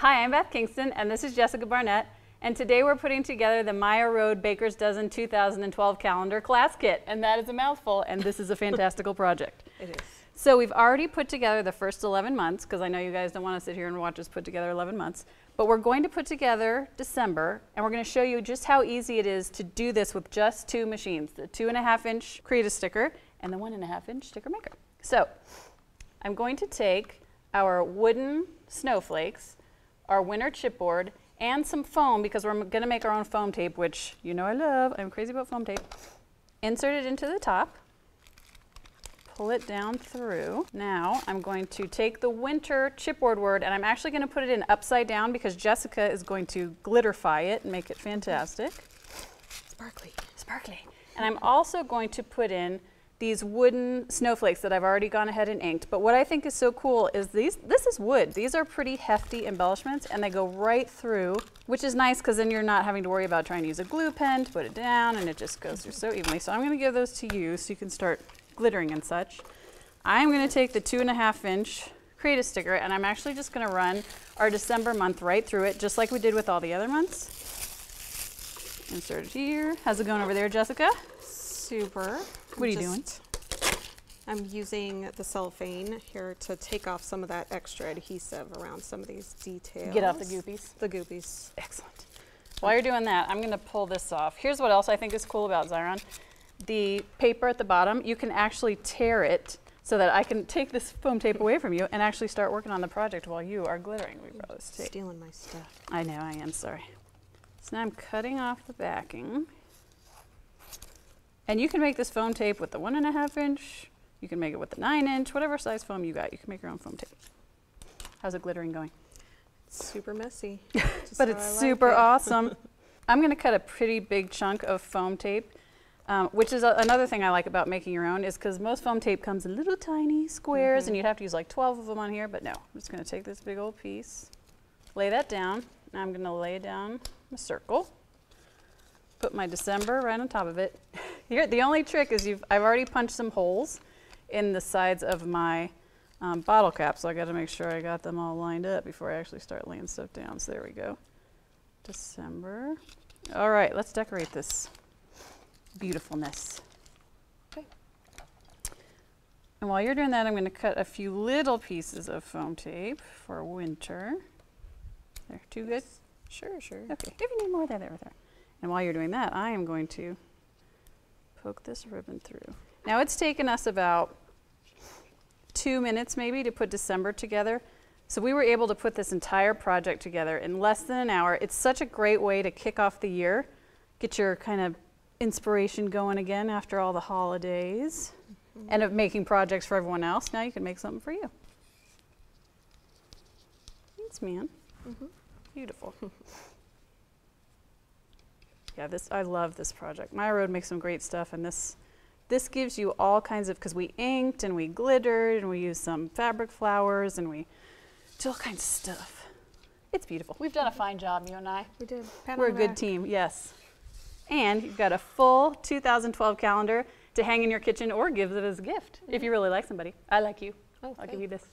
Hi, I'm Beth Kingston, and this is Jessica Barnett. And today we're putting together the Maya Road Baker's Dozen 2012 calendar class kit. And that is a mouthful, and this is a fantastical project. It is. So we've already put together the first 11 months, because I know you guys don't want to sit here and watch us put together 11 months. But we're going to put together December, and we're going to show you just how easy it is to do this with just two machines, the two and a half inch Create sticker and the one and a half inch sticker maker. So I'm going to take our wooden snowflakes, our winter chipboard, and some foam because we're going to make our own foam tape, which you know I love. I'm crazy about foam tape. Insert it into the top. Pull it down through. Now I'm going to take the winter chipboard word and I'm actually going to put it in upside down because Jessica is going to glitterify it and make it fantastic. Sparkly. Sparkly. And I'm also going to put in these wooden snowflakes that I've already gone ahead and inked. But what I think is so cool is these, this is wood. These are pretty hefty embellishments and they go right through, which is nice because then you're not having to worry about trying to use a glue pen to put it down and it just goes through so evenly. So I'm gonna give those to you so you can start glittering and such. I'm gonna take the two and a half inch Create-a-Sticker and I'm actually just gonna run our December month right through it, just like we did with all the other months. Insert it here. How's it going over there, Jessica? Super. What are you doing? I'm using the cellophane here to take off some of that extra adhesive around some of these details. Get off the goopies. The goopies. Excellent. While you're doing that, I'm going to pull this off. Here's what else I think is cool about Xyron. The paper at the bottom, you can actually tear it so that I can take this foam tape away from you and actually start working on the project while you are glittering. We brought this tape. Stealing my stuff. I know, I am sorry. So now I'm cutting off the backing. And you can make this foam tape with the one and a half inch, you can make it with the nine inch, whatever size foam you got, you can make your own foam tape. How's it glittering going? super messy. but it's like super it. awesome. I'm gonna cut a pretty big chunk of foam tape, um, which is a, another thing I like about making your own is because most foam tape comes in little tiny squares Mhm. and you'd have to use like 12 of them on here, but no, I'm just gonna take this big old piece, lay that down. Now I'm gonna lay down a circle, put my December right on top of it. Here, the only trick is you've, I've already punched some holes in the sides of my um, bottle cap, so I got to make sure I got them all lined up before I actually start laying stuff down. So there we go. December. All right, let's decorate this beautifulness. Okay. And while you're doing that, I'm going to cut a few little pieces of foam tape for winter. There, too good? Sure, sure. Okay, if you need more, there, there, there. And while you're doing that, I am going to poke this ribbon through. Now it's taken us about two minutes maybe to put December together. So we were able to put this entire project together in less than an hour. It's such a great way to kick off the year, get your kind of inspiration going again after all the holidays, Mm-hmm. and of making projects for everyone else. Now you can make something for you. Thanks, man. Mhm. Beautiful. yeah, this I love this project. Maya Road makes some great stuff, and this this gives you all kinds of because we inked and we glittered and we used some fabric flowers and we did all kinds of stuff. It's beautiful. We've done a fine job, you and I. We did. Pat We're a good back. team, yes. And you've got a full 2012 calendar to hang in your kitchen or give it as a gift if you mm-hmm. really like somebody. I like you. Oh, I'll give you this.